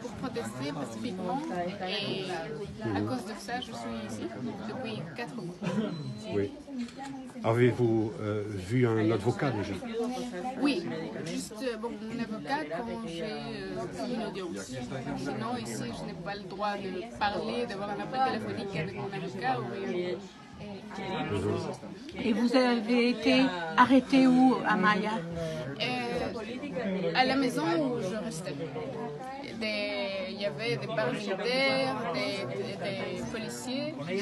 pour protester pacifiquement. Et à cause de ça, je suis ici depuis 4 mois. Oui. Avez-vous euh, vu un avocat déjà? Oui, juste euh, bon, mon avocat quand j'ai euh, une audience. Sinon, ici, je n'ai pas le droit de parler, d'avoir un appel téléphonique avec mon avocat. ou rien. Et vous avez été arrêté où à Maya? Euh, à la maison où je restais. Il y avait des paramilitaires, des,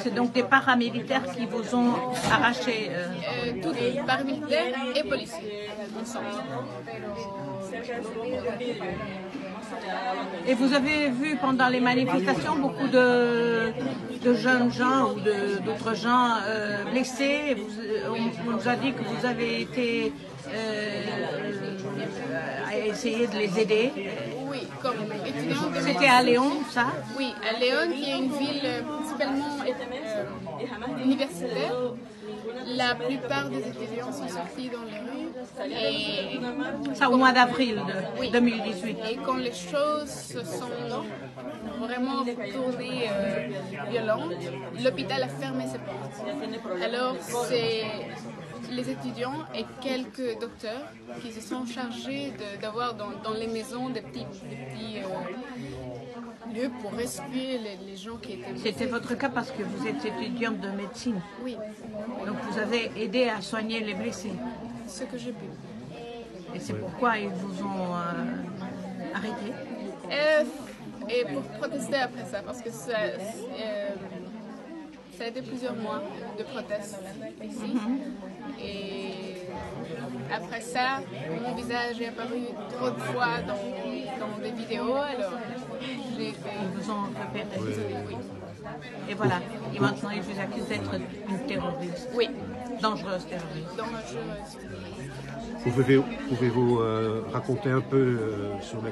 C'est donc des paramilitaires qui vous ont arraché. euh, euh, tous des paramilitaires et policiers ensemble. Et vous avez vu pendant les manifestations beaucoup de, de jeunes gens ou d'autres gens euh, blessés. Vous- on, on nous a dit que vous avez été euh, à essayer de les aider. Oui, comme étudiant de C'était à Léon, ça? Oui, à Léon, qui est une ville euh, principalement euh, universitaire. La plupart des étudiants sont sortis dans les rues. Ça au mois d'avril de Oui. 2018. et quand les choses se sont vraiment tournées euh, violentes, l'hôpital a fermé ses portes. Alors, c'est les étudiants et quelques docteurs qui se sont chargés d'avoir dans, dans les maisons des petits, des petits euh, lieux pour rescuer les, les gens qui étaient C'était votre cas parce que vous êtes étudiante de médecine. Oui, Donc vous avez aidé à soigner les blessés. ce que j'ai pu. Et c'est pourquoi ils vous ont euh, arrêté. Euh, et pour protester après ça, parce que ça, euh, ça a été plusieurs mois de protestes ici. Et après ça, mon visage est apparu trop de fois dans, dans des vidéos, alors j'ai été... Ils vous ont repéré. Oui. Et voilà. Et maintenant, ils vous accusent d'être une terroriste. Oui, Dangereuse terroriste. juriste. Pouvez-vous pouvez-vous, euh, raconter un peu euh, sur les